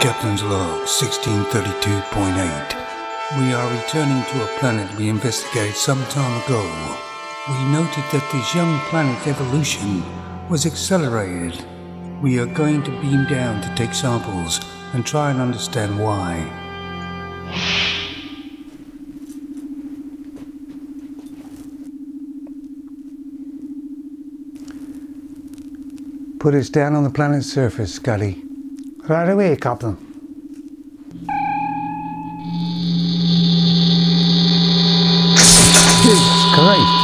Captain's log 1632.8. We are returning to a planet we investigated some time ago. We noted that this young planet's evolution was accelerated. We are going to beam down to take samples and try and understand why. Put us down on the planet's surface, Scotty. Right away, Captain. Jesus Christ!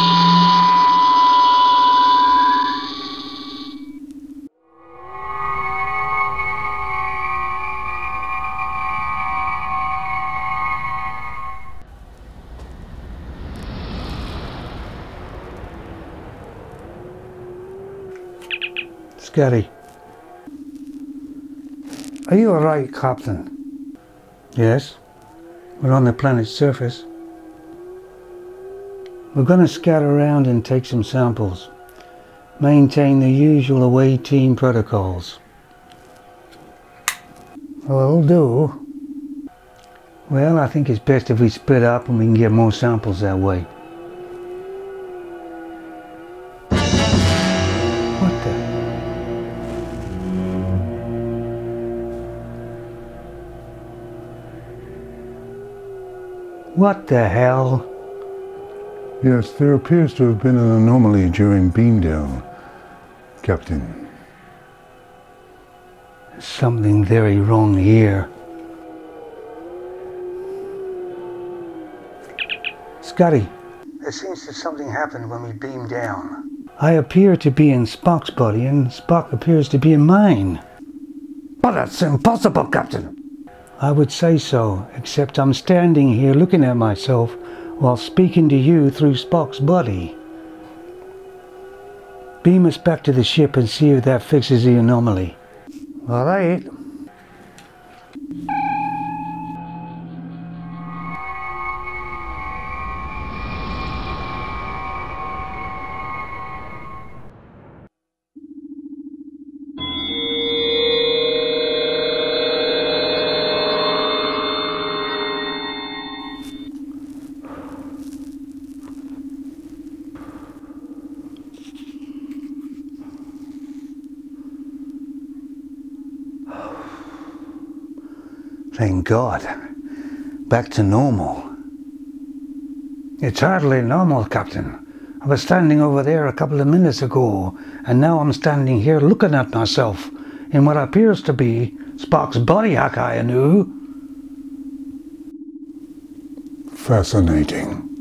Scary. Are you alright, Captain? Yes. We're on the planet's surface. We're going to scatter around and take some samples. Maintain the usual away team protocols. Will do. Well, I think it's best if we split up and we can get more samples that way. What the hell? Yes, there appears to have been an anomaly during beamdown, Captain. Something very wrong here. Scotty, it seems that something happened when we beam down. I appear to be in Spock's body and Spock appears to be in mine. But that's impossible, Captain. I would say so, except I'm standing here looking at myself while speaking to you through Spock's body. Beam us back to the ship and see if that fixes the anomaly. All Thank God. Back to normal. It's hardly normal, Captain. I was standing over there a couple of minutes ago, and now I'm standing here looking at myself in what appears to be Spock's body hack I. Fascinating.